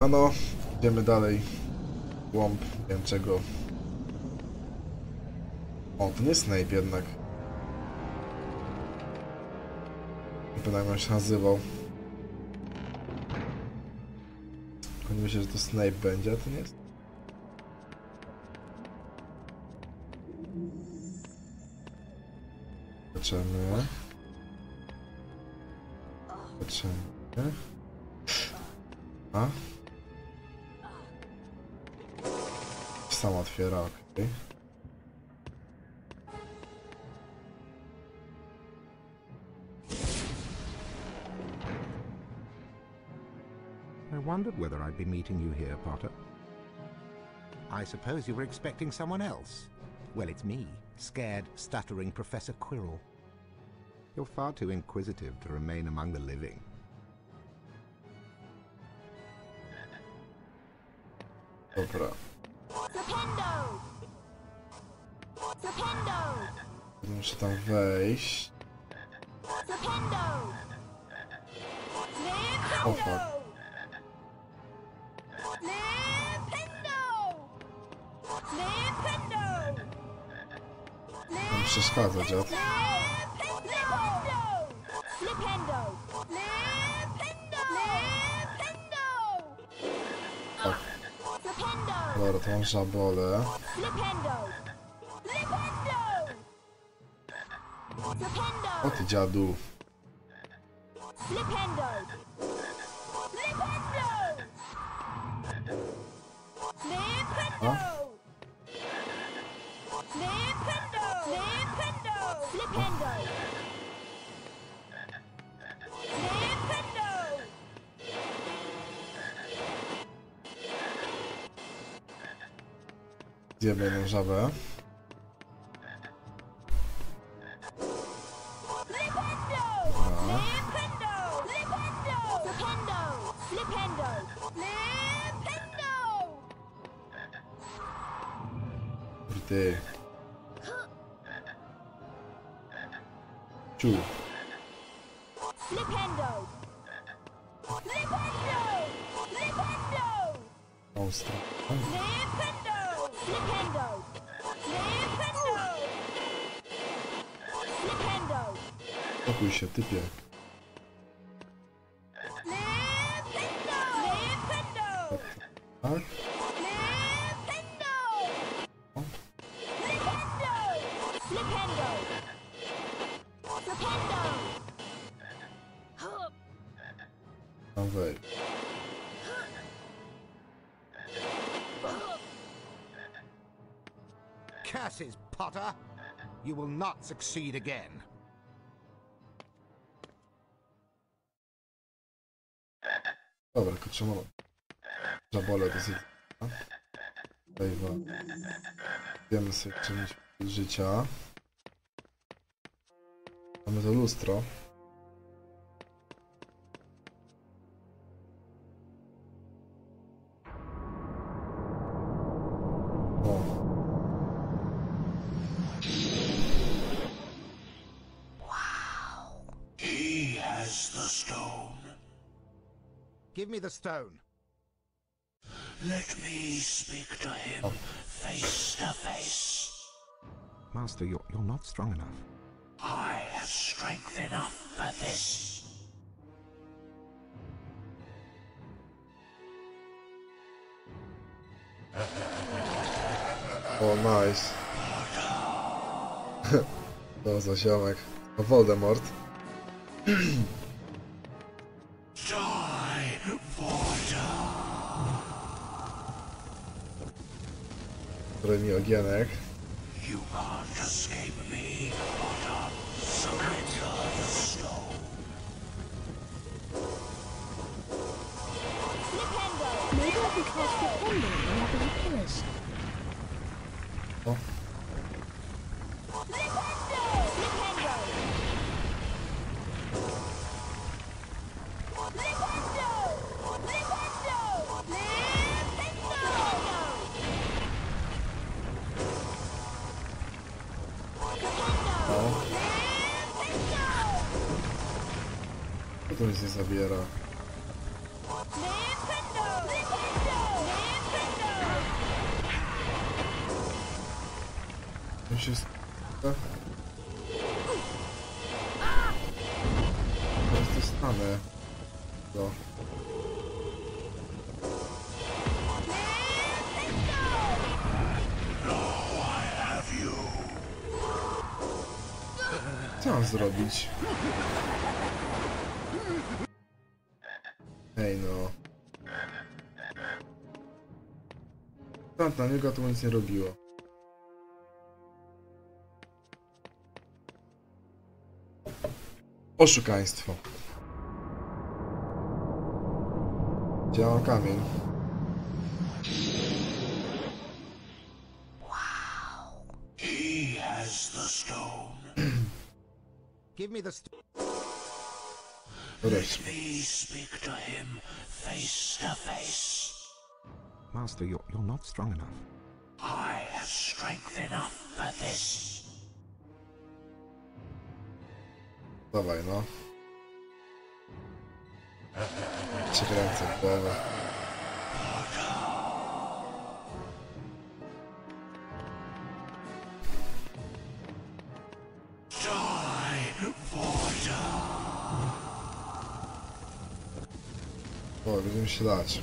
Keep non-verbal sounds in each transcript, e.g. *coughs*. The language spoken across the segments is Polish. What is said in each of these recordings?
No no, idziemy dalej. Głąb, nie wiem czego. O, to nie Snape jednak. Nie pamiętam jak się nazywał. Oni myślę, że to Snape będzie, a to nie jest. Zobaczymy. Zobaczymy. A? Sam otwiera, okej. I wondered whether I'd be meeting you here, Potter. I suppose you were expecting someone else. Well, it's me, scared, stuttering Professor Quirrell. You're far too inquisitive to remain among the living. Dobra. Muszę tam wejść. O fuck. Tam przeszkadza dziad. Dobra, to mam! O ty dziadu. Zjemy jedną żabę. Ciu. Flipendo! Flipendo! Flipendo! Tą stronę. Nintendo! Flipendo! Nintendo! Flipendo! Spokój się, typie. Nintendo! Nintendo! Tak? Potter! You will not succeed again. Dobra, tylko trzeba... Żabolę dosyć... Dajwa. Wiemy sobie czymś życia. Mamy to lustro. Give me the stone. Let me speak to him oh. face to face. Master, you're, you're not strong enough. I have strength enough for this. O, nice. *laughs* to za ziomek. O, Voldemort. *clears throat* Który mi ogienek. You can't escape me, Potter. Surrender the stone. Flipendo! Maybe I can cast Defender on one of the pillars. nic nie zabiera. Tak? To się tak? Teraz Co mam zrobić? Tak, na niego to nic nie robiło. Oszukaństwo. Działa kamień. He has the stone. *clears throat* Give me the... St- Wreszcie. Me speak to him face to face. Master, you're, you're not strong enough. I have strength enough for this. Dawaj no. Przekręcę głowę. Die, Porter. O, będziemy się dać.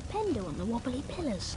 crescendo on the wobbly pillars.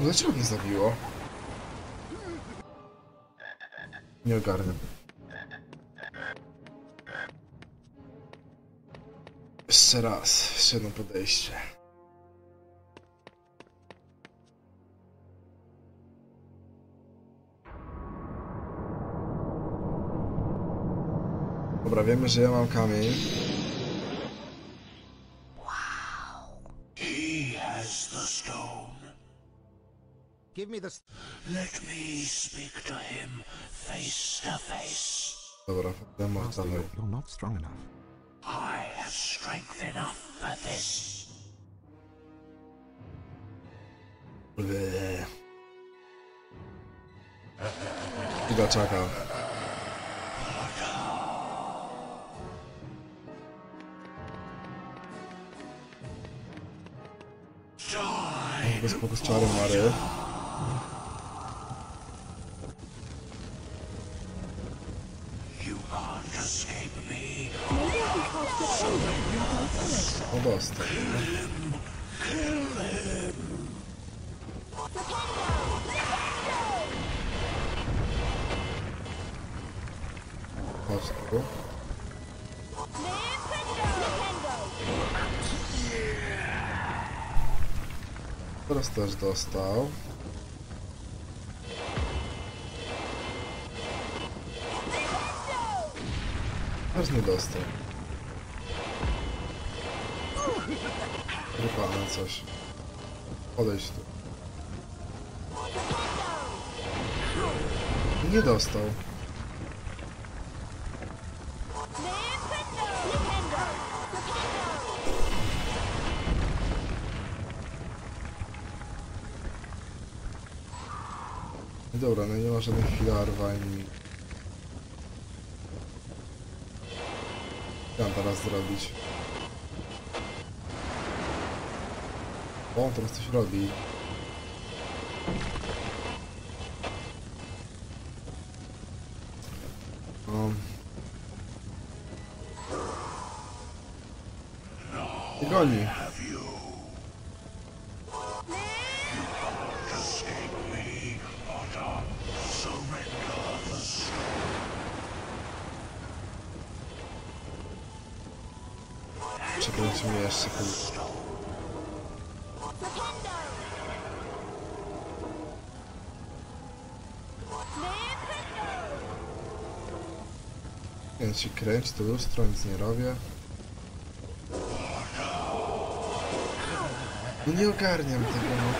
Dlaczego mnie zabiło? Nie ogarnę. Jeszcze raz, jeszcze jedno podejście. Dobra, wiemy, że ja mam kamień. Give me the... St- Let me speak to him face to face. Dobra, demo Master, dalej. you're, you're not strong enough. I have strength enough for this. Ble. Chyba czeka. Die, Bez spoko z czarem Mary. you can't escape me. Maybe I can O, dostał. Chodź tu. Teraz też dostał. Też nie dostał. Wypada coś. Podejdź tu. Nie dostał. Dobra, no nie ma żadnych filarów ani... Mam teraz zrobić? O, teraz coś robi. Um. Nie goni. Się kręci to lustro, nic nie robię. No nie ogarniam tego, no.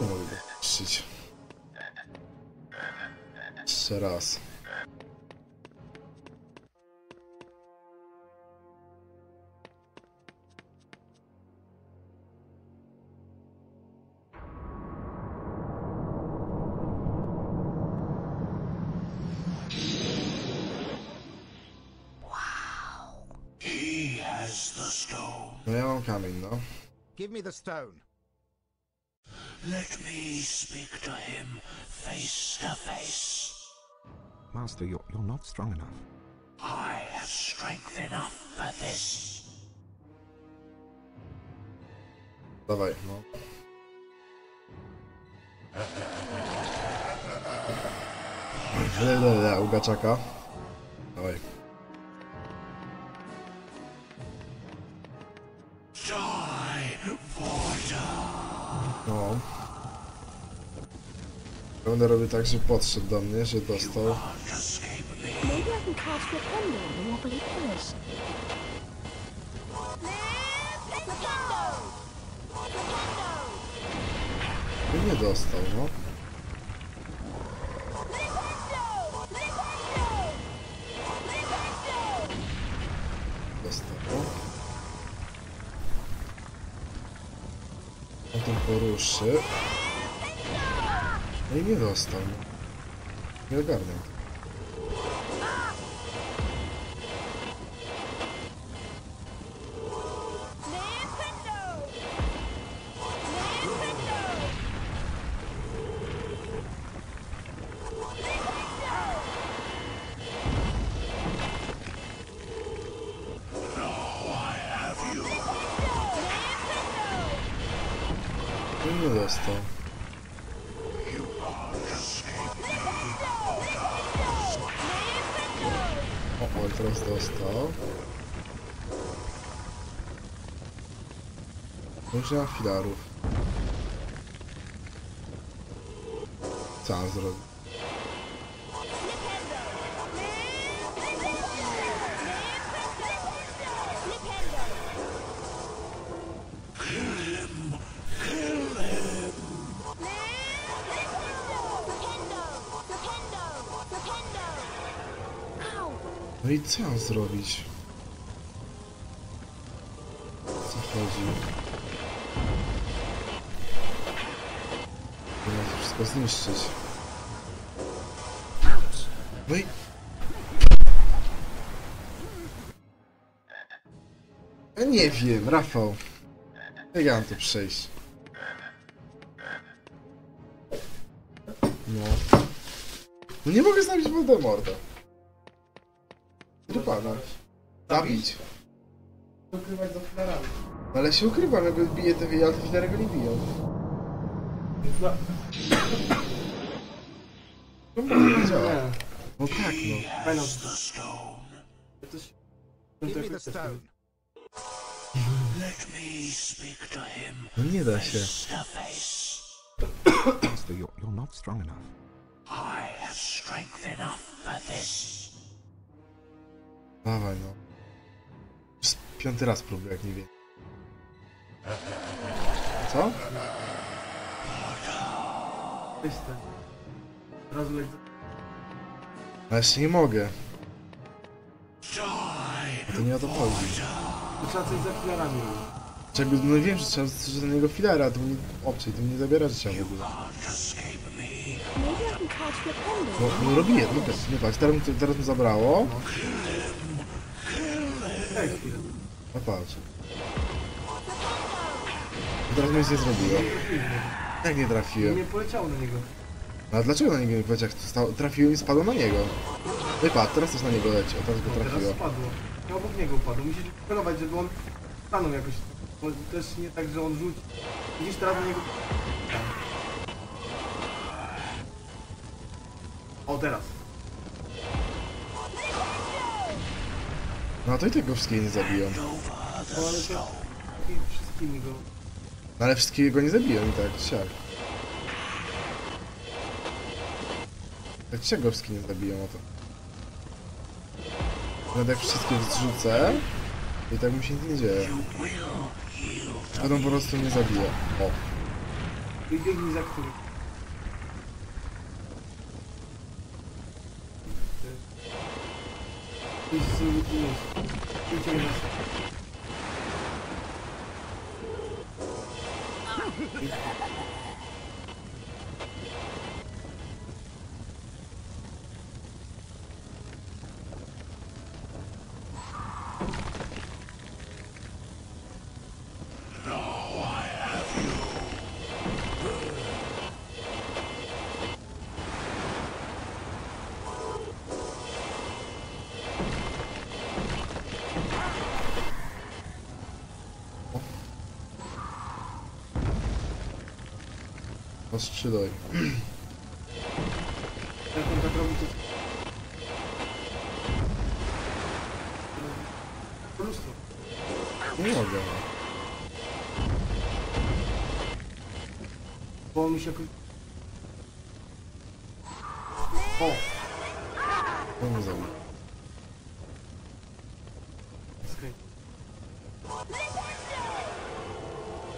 Nie mogę go. Jeszcze raz. Stone. No ja mam kamień, no. Give me the stone. Let me speak to him face to face. Master, you're, you're not strong enough. I have strength enough for this. Dawaj, no. Le, le, le, u No. Będę robił tak, że podszedł do mnie, że dostał. I nie dostał, no. Poruszy. No i nie dostał. Nie ogarniam. Dostał. O, teraz dostał. No nie ma filarów. Co mam No i co mam zrobić? Co chodzi? To wszystko zniszczyć. No i... Ja nie wiem, Rafał. Jak ja mam to przejść? No. No nie mogę zabić Voldemorta. Ukrywana. Zabić. ukrywać za filarami. No ale się ukrywam, jakby bije te ale te filary go nie biją. No, No nie działa. nie. No tak, no. Give me the stone. Let me speak to him No nie da się. to. Master, you're, you're not strong enough. I have strength enough for this. Dawaj, no. Już piąty raz próbuję, jak nie wiem. Co? Od razu leć. No jeszcze nie mogę. Die, To nie o to chodzi. To trzeba coś za filarami. Czego, no wiem, że trzeba że do niego filera, to mi obcej, to mi nie zabiera życia w ogóle. No, no robię, no tak, nie patrz, teraz, mi- teraz mi zabrało. Chwilę. No patrz. Teraz mi nie zrobiło. Jak nie trafiłem? Nie poleciało na niego. No a dlaczego na niego nie poleciał? Trafiłem i spadło na niego. Patrz, teraz też na niego leci, o teraz go O, teraz trafiło. spadło. Ja obok niego upadł. Musisz celować, żeby on stanął jakoś. Bo też nie tak, że on rzuci. Widzisz teraz na niego. O, teraz. No to i tego wszystkiego nie zabiją. O, ale to... Wszystkimi go... No ale wszystkiego go nie zabiją i tak, siak. Tak czego wszystkie nie zabiją o to? Nawet jak wszystkie zrzucę, i tak mi się nic nie dzieje. Będą po prostu nie zabije. O. I biegnij za którym. 一斉に引いちゃいました。Ostrzyluj. Jak on tak robi, to... Lustro. Nie mogę. Bo mi się. O! Nie zabiję. Skręć.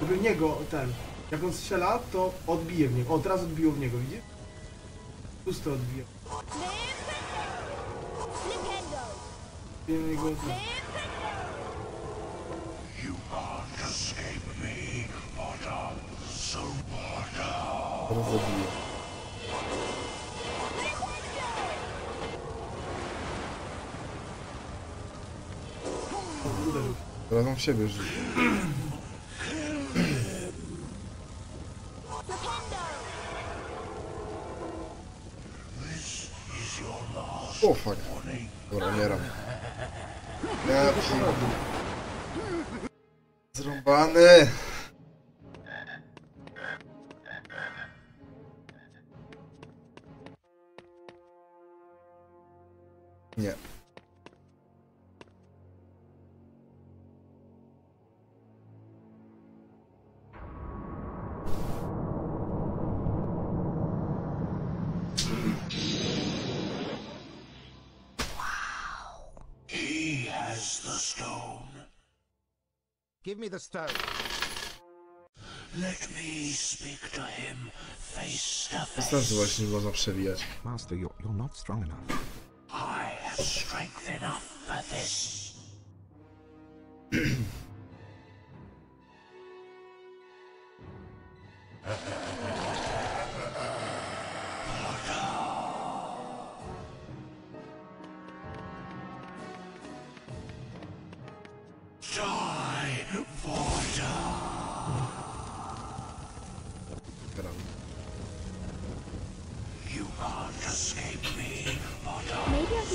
Żeby niego, ten... Jak on strzela, to odbije w niego. O, teraz odbiło w niego, widzisz? Lustro odbije. Nintendo. Odbije w niego... Ten. You can't escape me, Potter. So Potter. Teraz zabiję. Teraz mam w siebie rzucić. Give me the stone. Let me speak to him face to face. Wystarczy właśnie, można przewijać. Master, you're, you're not strong enough. I have strength enough for this. *clears throat*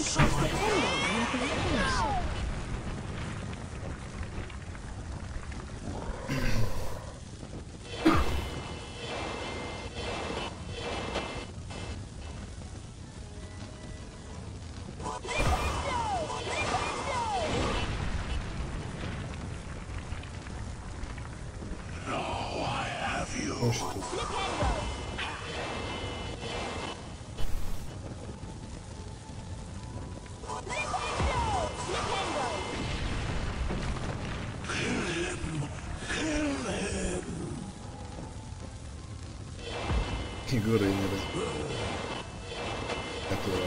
Potter. Горынера. Этого.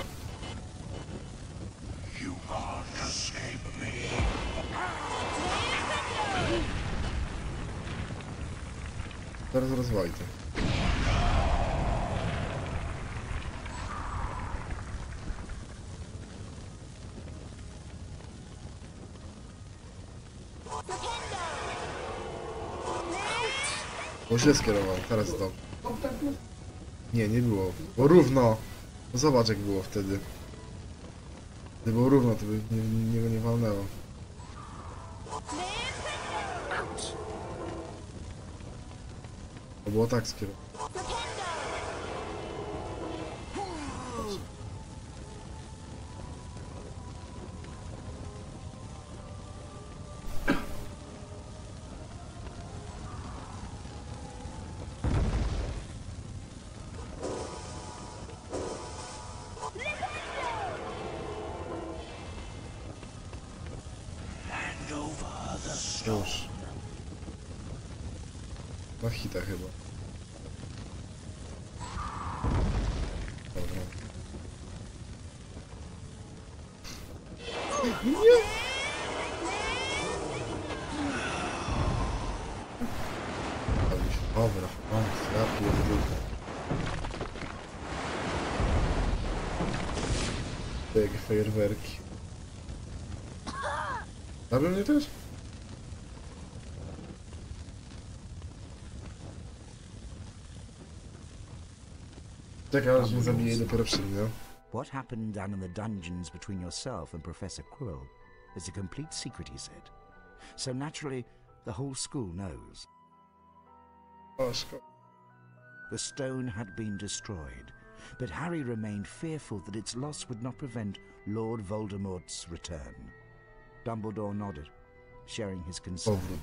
Зараз розвалите. Уже скеровал, зараз дав. Nie, nie było. Było równo. No Zobacz jak było wtedy. Gdyby było równo, to by nie, nie, nie walnęło. To było tak skierowane. Już. Na hita chyba. Dobra. Nie! Dobra, mam, ja pierdolę. Jakie fajerwerki. Zabił mnie też? Czekaj, aż mnie zabije dopiero. What happened down in the dungeons between yourself and Professor Quirrell is a complete secret, he said. So naturally, the whole school knows. The stone had been destroyed, but Harry remained fearful that its loss would not prevent Lord Voldemort's return. Dumbledore nodded, sharing his concern.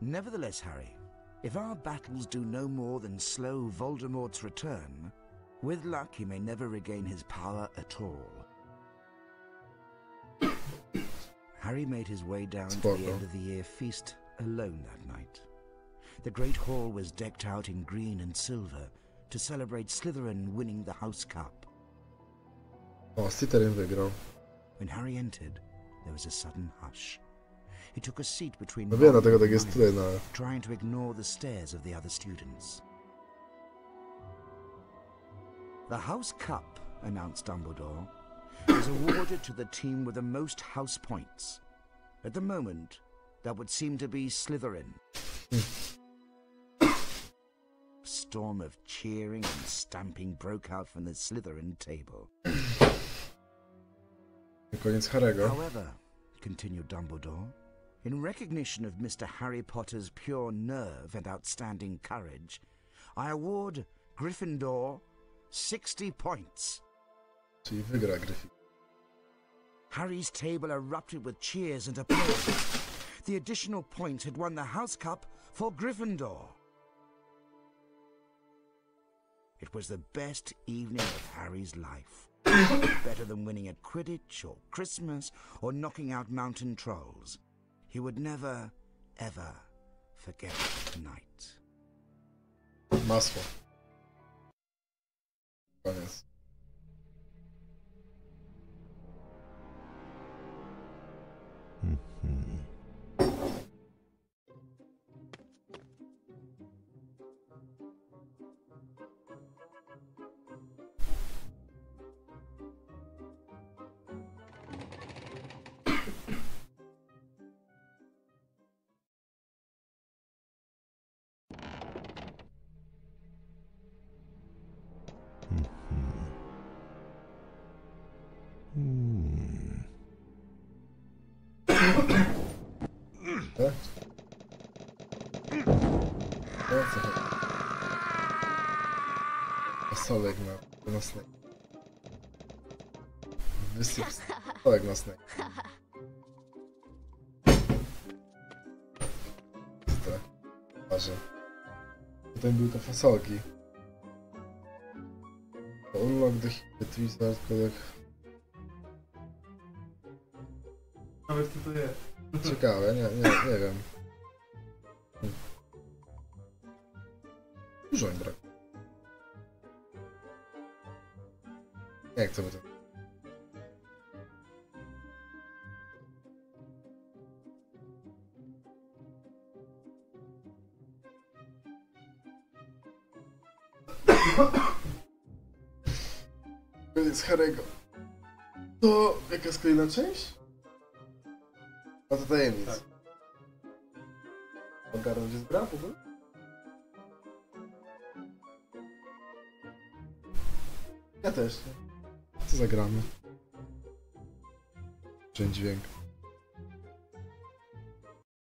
Nevertheless, Harry, if our battles do no more than slow Voldemort's return, with luck he may never regain his power at all. *coughs* Harry made his way down to the end of the year feast alone that night. The Great Hall was decked out in green and silver to celebrate Slytherin winning the House Cup. O, Slytherin wygrał. When Harry entered, there was a sudden hush. He took a seat between No wiem, Ron dlatego and tak jest tutaj na... trying to ignore the stares of the other students. The House Cup, announced Dumbledore, is awarded to the team with the most house points. At the moment, that would seem to be Slytherin. A storm of cheering and stamping broke out from the Slytherin table. Koniec Harego. However, continued Dumbledore, in recognition of Mr. Harry Potter's pure nerve and outstanding courage, I award Gryffindor 60 points. Czyli wygra Gryffindor. Harry's table erupted with cheers and applause. The additional point had won the House Cup for Gryffindor. It was the best evening of Harry's life. *coughs* Better than winning at Quidditch or Christmas or knocking out mountain trolls. He would never, ever forget the night. Masło. Koniec. Tak? Fasolek na, na snake. Wysyp fasolek na snake. Te parze. Potem były te fasolki. Unlock the hit wizard collect. Nawet kto to jest. Ciekawe, nie, nie, nie wiem. *laughs* Dużo mi brak. Jak to by to... *coughs* Koniec Harego. To jaka jest kolejna część? A to tajemnic. Tak. Ogarnąć jest gra w ogóle? Ja też nie. Zagramy? Część dźwięk.